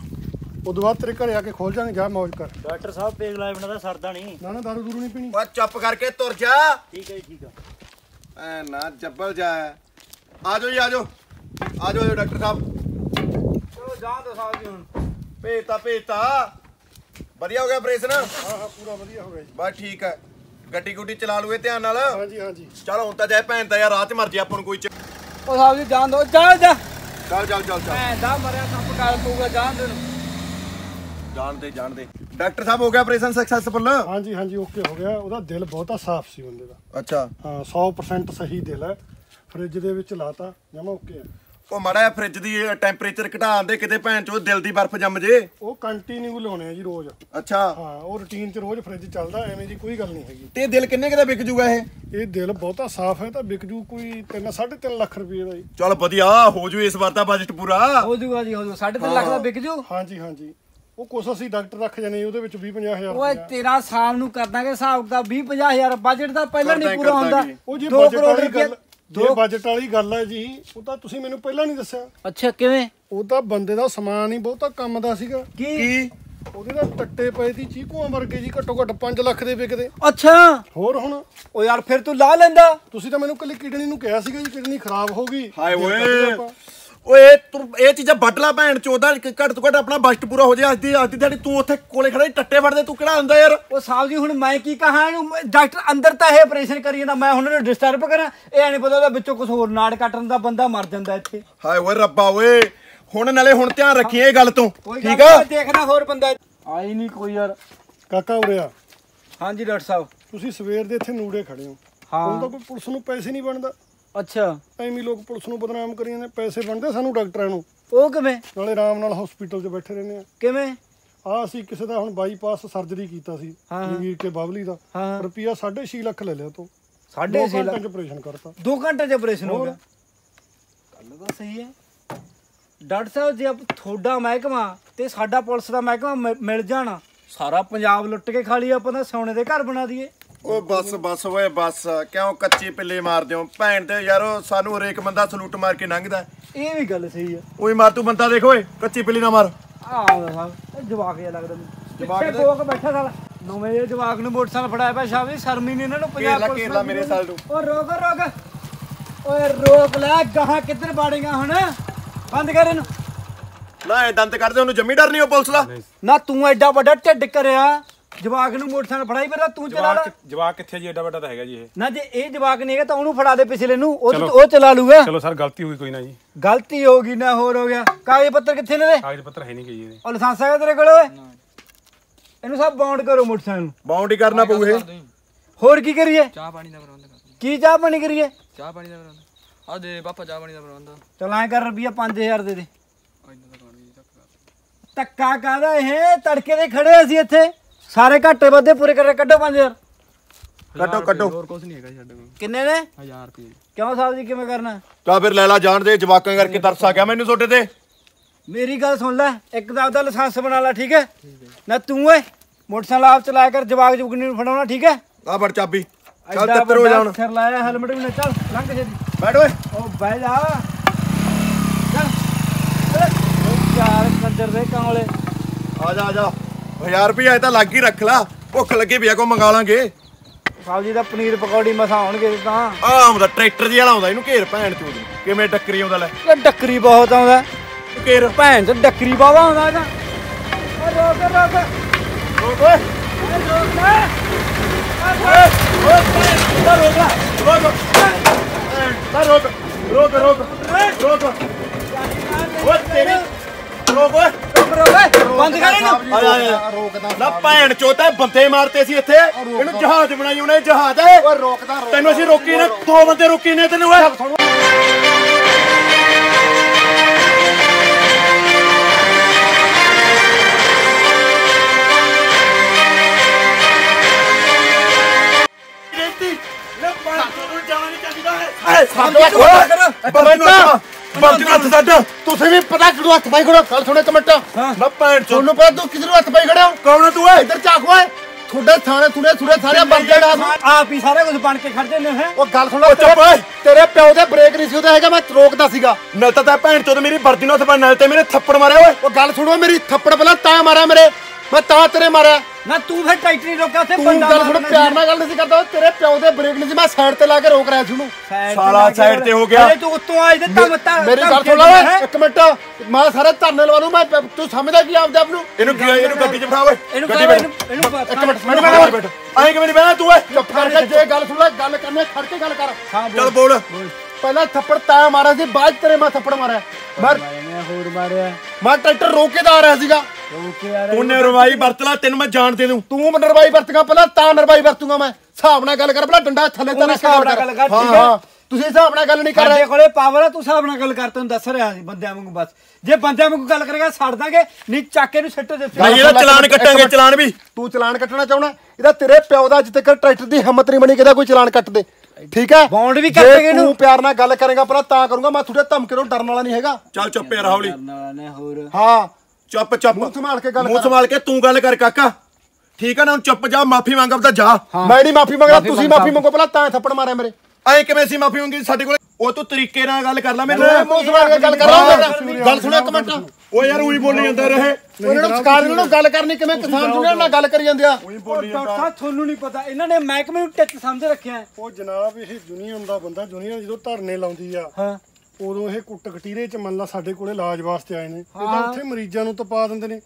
ਉਦੋਂ ਬਾਅਦ ਤੇਰੇ ਘਰੇ ਆ ਕੇ ਖੋਲ ਜਾਾਂਗੇ ਜਾ ਮौज ਕਰ। ਡਾਕਟਰ ਸਾਹਿਬ ਪੇਗ ਲਾਏ ਬਿਨਾਂ ਤਾਂ ਸਰਦਾ ਨਹੀਂ। ਨਾ ਨਾ ਦਾਰੂ ਦੂਰੂ ਨਹੀਂ ਪੀਣੀ। ਓਏ ਚੁੱਪ ਕਰਕੇ ਤੁਰ ਜਾ। ਠੀਕ ਹੈ ਜੀ, ਠੀਕ ਆ। ਐ ਨਾ ਜੱਬਲ ਜਾ। ਆ ਜਾਓ ਜੀ ਆ ਜਾਓ ਆ ਜਾਓ ਡਾਕਟਰ ਸਾਹਿਬ। ਚਲੋ ਜਾਣ ਦੋ ਸਾਹਿਬ ਜੀ ਹੁਣ। ਭੇਜਤਾ ਭੇਜਤਾ। ਵਧੀਆ ਹੋ ਗਿਆ ਆਪਰੇਸ਼ਨ ਹਾਂ ਹਾਂ ਪੂਰਾ ਵਧੀਆ ਹੋ ਗਿਆ ਜੀ। ਬਸ ਠੀਕ ਹੈ ਗੱਡੀ ਗੁੱਡੀ ਚਲਾ ਲੂਏ ਧਿਆਨ ਨਾਲ? ਹਾਂਜੀ ਹਾਂਜੀ। ਚਲ ਹੁਣ ਤਾਂ ਜਾਏ ਭੈਣ ਤਾਂ ਯਾਰ ਰਾਹ ਚ ਮਰ ਜੇ ਆਪਾਂ ਨੂੰ ਕੋਈ ਚ ਉਹ ਸਾਹਿਬ ਜੀ ਜਾਣ ਦੋ ਜਾ ਜਾ। ਚੱਲ ਚੱਲ ਚੱਲ ਚੱਲ। ਐ ਦਾ ਮਰਿਆ ਸੱਪ ਕਾਲ ਪਊਗਾ ਜਾਣ ਦੇ ਨੂੰ ਜਾਣ ਦੇ ਜਾਣ ਦੇ। ਡਾਕਟਰ ਸਾਹਿਬ ਹੋ ਗਿਆ ਆਪਰੇਸ਼ਨ ਸਕਸੈਸਫੁਲ ਹਾਂਜੀ ਹਾਂਜੀ ਓਕੇ ਹੋ ਗਿਆ। ਉਹਦਾ ਦਿਲ ਬਹੁਤਾ ਸਾਫ਼ ਸੀ ਬੰਦੇ ਦਾ। ਅੱਛਾ। ਹਾਂ 100% ਸਹੀ ਦਿਲ ਹੈ। ਫ੍ਰਿਜ ਦੇ ਵਿੱਚ ਲਾਤਾ ਜਮਾ ਓਕੇ ਹੈ। ਉਹ ਮੜਾ ਫ੍ਰਿਜ ਦੀ ਟੈਂਪਰੇਚਰ ਘਟਾਉਣ ਦੇ ਕਿਤੇ ਭੈਣ ਚੋ ਦਿਲ ਦੀ ਬਰਫ਼ ਜੰਮ ਜੇ? ਉਹ ਕੰਟੀਨਿਊ ਲਾਉਣੇ ਆ ਜੀ ਰੋਜ਼। ਅੱਛਾ। ਹਾਂ ਉਹ ਰੁਟੀਨ 'ਚ ਰੋਜ਼ ਫ੍ਰਿਜ ਚੱਲਦਾ ਐਵੇਂ ਦੀ ਕੋਈ ਗੱਲ ਨਹੀਂ ਹੈਗੀ। ਤੇ ਦਿਲ ਕਿੰਨੇ ਕਿਦਾ ਵਿਕ ਜੂਗਾ ਇਹ? ਇਹ ਦਿਲ ਬਹੁਤਾ ਸਾਫ਼ ਹੈ ਤਾਂ ਵਿਕ ਜੂ ਕੋਈ 3 3.5 ਲੱਖ ਰੁਪਏ ਦਾ ਜੀ। ਚਲ ਵਧੀਆ ਹੋ ਜੂ ਇਸ ਵਾਰ ਤਾਂ ਬਜਟ ਪੂਰਾ। ਹੋ ਜੂਗਾ ਜੀ ਹੋ ਜੂ। 3.5 ਲੱਖ ਦਾ ਵਿਕ ਜੂ? ਹਾਂਜੀ ਹਾਂਜੀ। ਉਹ ਕੁਛ ਅਸੀਂ ਡਾਕਟਰ ਰੱਖ ਜਾਣੇ ਉਹਦੇ ਵਿੱਚ 20 50000 ਓਏ ਤੇਰਾ ਸ਼ਾਮ ਨੂੰ ਕਰ ਦਾਂਗੇ ਹਿਸਾਬ ਦਾ 20 50000 ਬਜਟ ਦਾ ਪਹਿਲਾਂ ਨਹੀਂ ਪੂਰਾ ਹੁੰਦਾ। ਉਹ ਜੀ 2 ਬਜਟ ਵਾਲੀ ਗੱਲ ਜੇ ਬਜਟ ਵਾਲੀ ਗੱਲ ਹੈ ਜੀ ਉਹ ਤਾਂ ਤੁਸੀਂ ਮੈਨੂੰ ਪਹਿਲਾਂ ਨਹੀਂ ਦੱਸਿਆ। ਅੱਛਾ ਕਿਵੇਂ? ਉਹ ਤਾਂ ਬੰਦੇ ਦਾ ਸਮਾਨ ਹੀ ਬਹੁਤਾ ਕੰਮ ਦਾ ਸੀਗਾ। ਕੀ? ਕੀ? ਉਹਦੇ ਤਾਂ ਟੱਟੇ ਪਏ ਸੀ ਚੀਕੂਆਂ ਵਰਗੇ ਜੀ ਘੱਟੋ ਘੱਟ 5 ਲੱਖ ਦੇ ਵਿਕਦੇ। ਅੱਛਾ। ਹੋਰ ਹੁਣ? ਓ ਯਾਰ ਫਿਰ ਤੂੰ ਲਾ ਲੈਂਦਾ। ਤੁਸੀਂ ਤਾਂ ਮੈਨੂੰ ਕੱਲੀ ਕਿਡਨੀ ਨੂੰ ਕਿਹਾ ਸੀਗਾ ਜੀ ਕਿਡਨੀ ਖਰਾਬ ਹੋ ਗਈ। ਹਾਏ ਓਏ। ਓਏ ਤੂੰ ਇਹ ਚੀਜ਼ਾਂ ਵੱਢ ਲਾ ਭੈਣ ਚੋਦਾ ਘੱਟ ਤੋਂ ਘੱਟ ਆਪਣਾ ਬਜਟ ਪੂਰਾ ਹੋ ਜਾਏ ਅੱਜ ਦੀ ਅੱਜ ਦੀ ਦਿਹਾੜੀ ਤੂੰ ਉੱਥੇ ਕੋਲੇ ਖੜਾ ਟੱਟੇ ਫੜਦੇ ਤੂੰ ਕਿਹੜਾ ਹੁੰਦਾ ਯਾਰ? ਉਹ ਸਾਹਿਬ ਜੀ ਹੁਣ ਮੈਂ ਕੀ ਕਹਾਂ ਇਹਨੂੰ? ਡਾਕਟਰ ਅੰਦਰ ਤਾਂ ਇਹ ਆਪਰੇਸ਼ਨ ਕਰੀ ਜਾਂਦਾ ਮੈਂ ਹੁਣ ਇਹਨੂੰ ਡਿਸਟਰਬ ਕਰਾਂ। ਇਹ ਨਹੀਂ ਪਤਾ ਉਹਦਾ ਵਿੱਚੋਂ ਕੁਝ ਹੋਰ ਨਾੜ ਕੱਟਣ ਦਾ ਬੰਦਾ ਮਰ ਜਾਂਦਾ ਇੱਥੇ। ਹਾਏ ਓਏ ਰੱਬਾ ਓਏ। ਹੁਣ ਨਾਲੇ ਹੁਣ ਧਿਆਨ ਰੱਖੀ ਇਹ ਗੱਲ ਤੋਂ ਠੀਕ ਆ? ਦੇਖਣਾ ਹੋਰ ਬੰਦਾ। ਆਈ ਨਹੀਂ ਕੋਈ ਯਾਰ। ਕਾਕਾ ਉਰਿਆ ਹਾਂਜੀ ਡਾਕਟਰ ਸਾਹਿਬ। ਤੁਸੀਂ ਸਵੇਰ ਦੇ ਇੱਥੇ ਨੂੜੇ ਖੜੇ ਹੋ। ਹਾਂ। ਤਾਂ ਕੋਈ ਪੁਲਿਸ ਨੂੰ ਪੈਸੇ ਨਹੀਂ ਬਣਦਾ। ਅੱਛਾ। ਐਵੇਂ ਲੋਕ ਪੁਲਿਸ ਨੂੰ ਬਦਨਾਮ ਕਰੀ ਜਾਂਦੇ ਪੈਸੇ ਬਣਦੇ ਸਾਨੂੰ ਡਾਕਟਰਾਂ ਨੂੰ। ਉਹ ਕਿਵੇਂ? ਨਾਲੇ ਆਰਾਮ ਨਾਲ ਹਸਪੀਟਲ 'ਚ ਬੈਠੇ ਰਹਿੰਦੇ ਆ। ਕਿਵੇਂ? ਆ ਅਸੀਂ ਕਿਸੇ ਦਾ ਹੁਣ ਬਾਈਪਾਸ ਸਰਜਰੀ ਕੀਤਾ ਸੀ। ਜੰਗੀਰ ਕੇ ਬਾਬਲੀ ਦਾ। ਰੁਪਿਆ 6.5 ਲੱਖ ਲੈ ਲਿਆ ਤੋਂ। ਸਾਢੇ ਛੇ ਲੱਖ? ਆਪਰੇਸ਼ਨ ਕਰਤਾ। 2 ਘੰਟੇ ਚ ਆਪਰੇਸ਼ਨ ਹੋ। ਗਿਆ? ਗੱਲ ਤਾਂ ਸਹੀ ਹੈ। ਡਾਕਟਰ ਸਾਹਿਬ ਜੇ ਆਪ ਤੁਹਾਡਾ ਮਹਿਕਮਾ ਤੇ ਸਾਡਾ ਪੁਲਿਸ ਦਾ ਮਹਿਕਮਾ ਮਿਲ ਜਾਣਾ ਸਾਰਾ ਪੰਜਾਬ ਲੁੱਟ ਕੇ ਖਾ ਲਈ ਆਪਾਂ ਤਾਂ ਸੋਨੇ ਦੇ ਘਰ ਬਣਾ ਦਈਏ। ਓਏ ਬਸ ਬਸ ਓਏ ਬਸ। ਕਿਉਂ ਕੱਚੀ ਪਿੱਲੇ ਮਾਰਦੇ ਹੋ? ਭੈਣ ਤੇ ਯਾਰੋ ਸਾਨੂੰ ਹਰੇਕ ਬੰਦਾ ਸਲੂਟ ਮਾਰ ਕੇ ਲੰਘਦਾ। ਇਹ ਵੀ ਗੱਲ ਸਹੀ ਹੈ ਓਏ ਮਾਰ ਤੂੰ ਬੰਦਾ ਦੇਖ ਓਏ ਕੱਚੀ ਪਿੱਲੀ ਨਾ ਮਾਰ। ਆਹ ਸਾਹਿਬ ਜਵਾਕ ਜਿਹਾ ਲੱਗਦਾ ਮੈਨੂੰ। ਜਵਾਕ ਦੇ- ਕੋਕ ਬੈਠਾ ਸਾਲਾ। ਨਵੇਂ ਜਵਾਕ ਨੂੰ ਮੋਟਰਸਾਈਕਲ ਫੜਾਇਆ ਪਿਆ ਸ਼ਾਮ ਦੀ ਸ਼ਰਮੀ ਨਹੀਂ ਇਹਨਾਂ ਨੂੰ ਘੇਰ ਲਾ, ਪੁਲਿਸ ਘੇਰ ਲਾ ਮੇਰੇ ਸਾਲ ਨੂੰ। ਓ ਰੋਕ ਰੋਕ। ਓਏ ਰੋਕ ਲੈ ਗਾਹਾਂ ਕਿੱਧਰ ਬਾੜੇਗਾ ਹੁਣ? ਬੰਦ ਕਰ ਇਹਨੂੰ। ਨਾ ਇਹ ਦੰਦ ਕੱਢਦੇ ਉਹਨੂੰ ਜੰਮੀ ਡਰ ਨਹੀਂ ਉਹ ਪੁਲਿਸ ਦਾ। ਨਾ ਤੂੰ ਐਡਾ ਵੱਡਾ ਢਿੱਡ ਕਰਿਆ। ਜਵਾਕ ਨੂੰ ਮੋਟਰਸਾਈਕਲ ਫੜਾਈ ਫਿਰ ਤੂੰ ਚਲਾ ਲੈ। ਜਵਾਕ ਜਵਾਕ ਕਿੱਥੇ ਜੀ ਏਡਾ ਵੱਡਾ ਤਾਂ ਹੈਗਾ ਜੀ ਇਹ। ਨਾ ਜੇ ਇਹ ਜਵਾਕ ਨਹੀਂ ਹੈਗਾ ਤਾਂ ਉਹਨੂੰ ਫੜਾ ਦੇ ਪਿਛਲੇ ਨੂੰ ਉਹ ਉਹ ਚਲਾ ਲੂਗਾ। ਚਲੋ ਸਰ ਗਲਤੀ ਹੋ ਗਈ ਕੋਈ ਨਾ ਜੀ। ਗਲਤੀ ਹੋ ਗਈ ਨਾ ਹੋਰ ਹੋ ਗਿਆ। ਕਾਗਜ਼ ਪੱਤਰ ਕਿੱਥੇ ਨੇ ਦੇ ਕਾਗਜ਼ ਪੱਤਰ ਹੈ ਨਹੀਂ ਗਈ ਇਹਦੇ। ਉਹ ਲਾਇਸੈਂਸ ਹੈਗਾ ਤੇਰੇ ਕੋਲ ਓਏ? ਇਹਨੂੰ ਸਭ ਬਾਉਂਡ ਕਰੋ ਮੋਟਰਸਾਈਕਲ ਨੂੰ। ਬਾਉਂਡ ਹੀ ਕਰਨਾ ਪਊ ਇਹ। ਹੋਰ ਕੀ ਕਰੀਏ? ਚਾਹ ਪਾਣੀ ਦਾ ਪ੍ਰਬੰਧ ਕਰ। ਕੀ ਚਾਹ ਪਾਣੀ ਕਰੀਏ? ਚਾਹ ਪਾਣੀ ਦਾ ਪ੍ਰਬੰਧ। ਆ ਦੇ ਪਾਪਾ ਚਾਹ ਪਾਣੀ ਦਾ ਪ੍ਰਬੰਧ। ਚਲ ਐ ਕਰ ਰੁਪਿਆ 5000 ਦੇ ਦੇ। ਇੰਨਾ ਦਾ ਖਾਣੀ ਤੱਕ ਧੱਕਾ। ਕਾਦਾ ਇਹ? ਤੜਕੇ ਦੇ ਖੜੇ ਅਸੀਂ ਇੱਥੇ। ਸਾਰੇ ਘਾਟੇ ਵੱਧੇ ਪੂਰੇ ਕਰ ਕੱਢੋ 5000 ਕੱਟੋ ਕੱਟੋ ਹੋਰ ਕੁਝ ਨਹੀਂ ਹੈਗਾ ਜੀ ਸਾਡੇ ਕੋਲ। ਕਿੰਨੇ ਨੇ? 1000 ਰੁਪਏ। ਕਿਉਂ ਸਾਹਿਬ ਜੀ ਕਿਵੇਂ ਕਰਨਾ? ਤਾਂ ਫਿਰ ਲੈ ਲਾ ਜਾਣ ਦੇ ਜਵਾਕਾਂ ਕਰਕੇ ਤਰਸ ਆ ਗਿਆ ਮੈਨੂੰ ਤੁਹਾਡੇ ਤੇ। ਮੇਰੀ ਗੱਲ ਸੁਣ ਲੈ ਇੱਕ ਦਾ ਆਪਦਾ ਲਾਇਸੈਂਸ ਬਣਾ ਲੈ ਠੀਕ ਹੈ? ਨਾ ਤੂੰ ਓਏ ਮੋਟਰਸਾਈਕਲ ਆਪ ਚਲਾਇਆ ਕਰ ਜਵਾਕ ਜੁਗਨੀ ਨੂੰ ਫੜਾਉਣਾ ਠੀਕ ਹੈ? ਆ ਫੜ ਚਾਬੀ। ਚੱਲ ਤਿੱਤਰ ਹੋ ਜਾ ਹੁਣ ਸਿਰ ਲਾਇਆ ਹੈਲਮਟ ਵੀ ਨਾ ਚੱਲ ਲੰਘ ਛੇਤੀ। ਬੈਠ ਓਏ। ਉਹ ਬਹਿ ਜਾ। ਚੱਲ। ਚਾਰ ਕੰਜਰ ਦੇ ਕਾਂਵਲੇ। ਆ ਜਾ ਆ ਜਾ। 1000 ਰੁਪਏ ਇਹ ਤਾਂ ਲੱਗ ਹੀ ਰੱਖ ਲਾ। ਭੁੱਖ ਲੱਗੀ ਪਿਆ ਕੋ ਮੰਗਾ ਲਾਂਗੇ। ਸਾਹਿਬ ਜੀ ਦਾ ਪਨੀਰ ਪਕੌੜੀ ਮਸਾ ਹੋਣਗੇ ਤਾਂ। ਆ ਆਉਂਦਾ ਟਰੈਕਟਰ ਜਿਹਾ ਆਉਂਦਾ ਇਹਨੂੰ ਘੇਰ ਭੈਣ ਚੋਦ। ਨੂੰ। ਕਿਵੇਂ ਟੱਕਰੀ ਆਉਂਦਾ ਲੈ। ਇਹ ਡੱਕਰੀ ਬਹੁਤ ਆਉਂਦਾ। ਘੇਰ। ਭੈਣ ਚ ਡੱਕਰੀ ਬਾਵਾ ਆਉਂਦਾ ਇਹਦਾ। ਓ ਰੋਕ ਰੋਕ ਰੋਕ ਓਏ ਓਏ ਰੋਕ ਲੈ ਓਏ। ਓਏ। ਭੈਣ ਰੋਕ। ਲੈ ਰੋਕ ਤਾਂ ਰੋਕ। ਰੋਕ ਰੋਕ। ਰੋਕ। ਓਏ ਤੇਰੀ। ਰੋਕ ਓਏ। ਰੋਕ ਓਏ ਬੰਦ ਕਰ ਇਹਨੂੰ। ਰੋਕਦਾ ਨਾ ਭੈਣ ਚੋਤਾ ਬੰਦੇ ਮਾਰਤੇ ਸੀ ਇੱਥੇ। ਇਹਨੂੰ ਜਹਾਜ਼ ਬਣਾਈ ਉਹਨੇ ਜਹਾਜ਼। ਹੈ ਓਏ ਰੋਕਦਾ ਤੈਨੂੰ ਅਸੀਂ ਰੋਕੀ ਨੇ ਦੋ ਬੰਦੇ ਰੋਕੀ ਨੇ ਤੈਨੂੰ ਓਏ ਤੁਸੀਂ ਵੀ ਪਤਾ ਕਿਹਨੂੰ ਹੱਥ ਪਾਈ ਖੜੋ ਗੱਲ ਸੁਣੇ ਕਮੈਂਟ ਨਾ ਭੈਣ ਚੋਦ ਤੁਹਾਨੂੰ ਪਤਾ ਤੂੰ ਕਿਧਰ ਹੱਥ ਪਾਈ ਖੜੇ ਹੋ ਕੌਣ ਆ ਤੂੰ ਓਏ? ਇੱਧਰ ਝਾਕ ਓਏ। ਤੁਹਾਡੇ ਥਾਣੇ ਥੁੜੇ ਥੁੜੇ ਸਾਰੇ ਬੰਦੇ ਡਾ ਆਪ ਹੀ ਸਾਰਾ ਕੁਝ ਬਣ ਕੇ ਖੜਦੇ ਨੇ ਹੈ ਉਹ ਗੱਲ ਸੁਣੋ ਚੁੱਪ ਓਏ। ਤੇਰੇ ਪਿਓ ਦੇ ਬ੍ਰੇਕ ਨਹੀਂ ਸੀ ਉਹਦਾ ਹੈਗਾ ਮੈਂ ਰੋਕਦਾ ਸੀਗਾ। ਨਾਲ ਤਾਂ ਤਾਂ ਭੈਣ ਚੋਦ ਮੇਰੀ ਵਰਦੀ ਨੂੰ ਹੱਥ ਨਾਲ ਤੇ ਮੇਰੇ ਥੱਪੜ ਮਾਰਿਆ ਓਏ। ਉਹ ਗੱਲ ਸੁਣੋ ਮੇਰੀ ਥੱਪੜ ਪਹਿਲਾਂ ਤਾਂ ਮਾਰਿਆ ਮੇਰੇ। ਮੈਂ ਤਾਂ ਤੇਰੇ ਮਾਰਿਆ। ਨਾ ਤੂੰ ਫਿਰ ਟਾਈਟ ਨਹੀਂ ਰੋਕਿਆ ਉੱਥੇ ਤੂੰ ਬੰਦਾ ਗੱਲ ਮਾਰਨਾ ਪਿਆਰ ਨਾਲ ਗੱਲ ਨਹੀਂ ਸੀ ਕਰਦਾ ਤੇਰੇ ਪਿਓ ਦੇ ਬ੍ਰੇਕ ਨਹੀਂ ਸੀ ਮੈਂ ਸਾਈਡ ਤੇ ਲਾ ਕੇ ਰੋਕ ਰਿਹਾ ਸੀ ਉਹਨੂੰ। ਤੇ ਸਾਲਾ side ਤੇ ਹੋ ਗਿਆ। ਅਰੇ ਤੂੰ ਉੱਤੋਂ ਆਈ ਤੇ ਤਾ ਮੇਰੀ ਗੱਲ ਸੁਣ ਲੈ ਓਏ ਇੱਕ ਮਿੰਟ। ਮੈਂ ਸਾਰੇ ਧਰਨੇ ਲਵਾ ਲੂੰ ਮੈਂ ਤੂੰ ਸਮਝਦਾ ਕੀ ਆਪਦੇ ਆਪ ਨੂੰ? ਇਹਨੂੰ ਕੀ ਇਹਨੂੰ ਗੱਡੀ 'ਚ ਬਿਠਾ ਓਏ। ਇਹਨੂੰ ਗੱਡੀ ਕਹੋ ਵਿੱਚ ਇਹਨੂੰ ਇੱਕ ਮਿੰਟ ਮੈਨੂੰ ਬੈਠਾ ਬੈਠ ਐਂ ਕਿਵੇਂ ਨਹੀਂ ਬਹਿਣਾ ਤੂੰ ਓਏ? ਚੁੱਪ ਕਰਕੇ ਜੇ ਗੱਲ ਸੁਣ ਲੈ ਗੱਲ ਕਰਨੇ ਖੜ ਕੇ ਗੱਲ ਕਰ। ਹਾਂ ਚੱਲ ਬੋਲ। ਪਹਿਲਾਂ ਥੱਪੜ ਤਾਂ ਮਾਰਿਆ ਸੀ ਬਾਅਦ ਤੇਰੇ ਮੈਂ ਥੱਪੜ ਮਾਰਿਆ। ਮੈਂ ਹੋਰ ਮਾਰਿਆ। ਮੈਂ ਟਰੈਕਟਰ ਰੋਕ ਕੇ ਦਾ ਆ ਰਿਹਾ ਸੀਗਾ। ਤੂੰ ਨਰਵਾਈ ਵਰਤ ਲੈ ਤੈਨੂੰ ਮੈਂ ਜਾਣ ਦੇ ਦੂੰ ਤੂੰ ਨਰਵਾਈ ਵਰਤੂਗਾ ਪਹਿਲਾਂ ਤਾਂ ਨਰਵਾਈ ਵਰਤੂਗਾ ਮੈਂ। ਹਿਸਾਬ ਨਾਲ ਗੱਲ ਕਰ ਪਹਿਲਾਂ ਡੰਡਾ ਥੱਲੇ ਤੂੰ ਹਿਸਾਬ ਨਾਲ ਗੱਲ ਕਰ, ਹਾਂ ਠੀਕ ਹੈ? ਤੁਸੀਂ ਹਿਸਾਬ ਨਾਲ ਗੱਲ ਨਹੀਂ ਕਰ ਸਾਡੇ ਰਹੇ। ਕੋਲੇ ਪਾਵਰ ਆ ਤੂੰ ਹਿਸਾਬ ਨਾਲ ਗੱਲ ਕਰ ਤੈਨੂੰ ਦੱਸ ਰਿਹਾ ਸੀ ਬੰਦਿਆਂ ਵਾਂਗੂ ਬਸ। ਜੇ ਬੰਦਿਆਂ ਵਾਂਗੂ ਗੱਲ ਕਰੇਗਾ ਛੱਡ ਦਾਂਗੇ ਨਹੀਂ ਚੱਕ ਨੂੰ ਸਿੱਟ ਦੇ ਭਾਈ ਇਹਦਾ ਚਲਾਨ ਕੱਟਾਂਗੇ ਚਲਾਨ ਵੀ। ਤੂੰ ਚਲਾਨ ਕੱਟਣਾ ਚਾਹਣਾ ਇਹਦਾ ਤੇਰੇ ਪਿਓ ਦਾ ਅੱਜ ਤੱਕ ਟਰੈਕਟਰ ਦੀ ਹਿੰਮਤ ਨਹੀਂ ਬਣੀ ਕਿਦਾ ਕੋਈ ਚਲਾਨ ਕੱਟ ਦੇ। ਠੀਕ ਹੈ? ਬੌਂਡ ਵੀ ਕੱਟੇਗੇ ਇਹਨੂੰ। ਤੂੰ ਪਿਆਰ ਨਾਲ ਗੱਲ ਕਰੇਗਾ ਪਹਿਲਾਂ ਤਾਂ ਕਰੂੰਗਾ ਮੈਂ ਤੁਹਾਡੇ ਧਮਕੇ ਤੋਂ ਡਰਨ ਵਾਲਾ ਨਹੀਂ ਹੈਗਾ। ਚੱਲ ਚੁੱਪ ਯਾਰ ਹੌਲੀ ਨੇ ਹੋਰ। ਹਾਂ ਚੁੱਪ ਚੁੱਪ। ਮੂੰਹ ਸੰਭਾਲ ਕੇ ਗੱਲ ਮੂੰਹ ਕਰ। ਸੰਭਾਲ ਕੇ ਤੂੰ ਗੱਲ ਕਰ ਕਾਕਾ। ਠੀਕ ਆ ਨਾ ਹੁਣ ਚੁੱਪ ਜਾ ਮਾਫੀ ਮੰਗ ਆਪਦਾ ਜਾ ਮੈਂ ਨਹੀਂ ਮਾਫੀ ਮੰਗਦਾ ਮਾਫ਼ੀ ਤੁਸੀਂ ਮਾਫੀ ਮੰਗੋ ਪਹਿਲਾਂ ਤਾਂ ਥੱਪੜ ਮਾਰਿਆ ਮੇਰੇ। ਐ ਕਿਵੇਂ ਸੀ ਮਾਫੀ ਮੰਗੀ? ਸਾਡੇ ਕੋਲ ਉਹ ਤੂੰ ਤਰੀਕੇ ਨਾਲ ਗੱਲ ਕਰ ਲੈ ਮੈਨੂੰ। ਮੈਂ ਮੂੰਹ ਸੰਭਾਲ ਕੇ ਗੱਲ ਕਰ ਰਿਹਾ ਗੱਲ ਸੁਣੋ ਇੱਕ ਮਿੰਟ। ਉਹ ਯਾਰ ਉਹੀ ਬੋਲੀ ਜਾਂਦਾ ਰਹੇ। ਉਹਨਾਂ ਨੂੰ ਸਕਾਰ ਨੂੰ ਗੱਲ ਕਰਨੀ ਕਿਵੇਂ ਕਿਸਾਨ ਯੂਨੀਅਨ ਨਾਲ ਗੱਲ ਕਰੀ ਜਾਂਦੇ ਆ। ਉਹੀ ਉਹ ਬੋਲੀ ਡਾਕਟਰ ਜਾਂਦਾ ਸਾਹਿਬ ਤੁਹਾਨੂੰ ਨਹੀਂ ਪਤਾ। ਇਹਨਾਂ ਨੇ ਮਹਿਕਮੇ ਨੂੰ ਟਿੱਚ ਸਮਝ ਰੱਖਿਆ। ਹੈ। ਉਹ ਜਨਾਬ ਇਹ ਯੂਨੀਅਨ ਦਾ ਬੰਦਾ ਯੂਨੀਅਨ ਜਦੋਂ ਧਰਨੇ ਲਾਉਂਦੀ ਆ। ਹਾਂ। ਉਦੋਂ ਇਹ ਕੁੱਟ ਕਟੀਰੇ ਚ ਮੰਨ ਲਾ ਸਾਡੇ ਕੋਲੇ ਇਲਾਜ ਵਾਸਤੇ ਆਏ ਨੇ ਇਹ ਤਾਂ ਉੱਥੇ ਮਰੀਜ਼ਾਂ ਨੂੰ ਤਪਾ ਦਿੰਦੇ ਨੇ।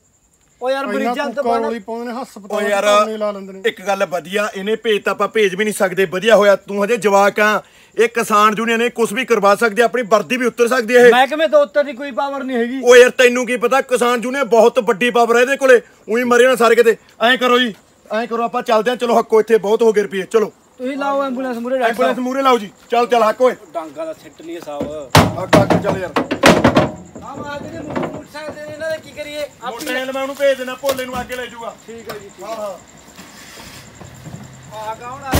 ਉਹ ਯਾਰ ਮਰੀਜ਼ਾਂ ਤੋਂ ਬਾਅਦ ਵਾਲੀ ਪਾਉਂਦੇ ਨੇ ਹਸਪਤਾਲ ਯਾਰ ਧਰਨੇ ਲਾ ਲੈਂਦੇ ਨੇ। ਇੱਕ ਗੱਲ ਵਧੀਆ ਇਹਨੇ ਭੇਜ ਤਾਂ ਆਪਾਂ ਭੇਜ ਵੀ ਨਹੀਂ ਸਕਦੇ ਵਧੀਆ ਹੋਇਆ ਤੂੰ ਹਜੇ ਜਵਾਕ ਆ ਇਹ ਕਿਸਾਨ ਯੂਨੀਅਨ ਨੇ ਕੁਝ ਵੀ ਕਰਵਾ ਸਕਦੀ ਆਪਣੀ ਵਰਦੀ ਵੀ ਉੱਤਰ ਸਕਦੀ ਇਹ। ਮਹਿਕਮੇ ਤੋਂ ਉੱਤਰ ਦੀ ਕੋਈ ਪਾਵਰ ਨਹੀਂ ਹੈਗੀ। ਉਹ ਯਾਰ ਤੈਨੂੰ ਕੀ ਪਤਾ ਕਿਸਾਨ ਯੂਨੀਅਨ ਬਹੁਤ ਵੱਡੀ ਪਾਵਰ ਹੈ ਇਹਦੇ ਕੋਲੇ ਉਹੀ ਮਰੇ ਨਾ ਸਾਰੇ ਕਿਤੇ। ਐਂ ਕਰੋ ਜੀ ਐਂ ਕਰੋ ਆਪਾਂ ਚੱਲਦੇ ਆ ਚਲੋ ਹੱਕੋ ਇੱਥੇ ਬਹੁਤ ਹੋ ਗਏ ਰੁਪਏ ਚਲੋ। ਤੁਸੀਂ ਲਾਓ ਐਂਬੂਲੈਂਸ ਮੂਰੇ ਐਂਬੂਲੈਂਸ ਮੂਰੇ ਲਾਓ ਜੀ। ਚੱਲ ਚੱਲ ਹੱਕ ਓਏ। ਡਾਂਗਾ ਦਾ ਸਿੱਟ ਲਈਏ ਸਾਬ। ਆ ਡਾਂਗਾ ਚੱਲ ਯਾਰ। ਆ ਮਾਰ ਦੇ ਮੋਟਰਸਾਈਕਲ ਦੇ ਇਹਨਾਂ ਦਾ ਕੀ ਕਰੀਏ? ਮੋਟਰਸਾਈਕਲ ਮੈਂ ਉਹਨੂੰ ਭੇਜ ਦੇਣਾ ਭੋਲੇ ਨੂੰ ਅੱਗੇ ਲੈ ਜਾਊਗਾ। ਠੀਕ ਹੈ ਜੀ ਹਾਂ। ਹਾਂ ਆ ਕੌਣ ਆ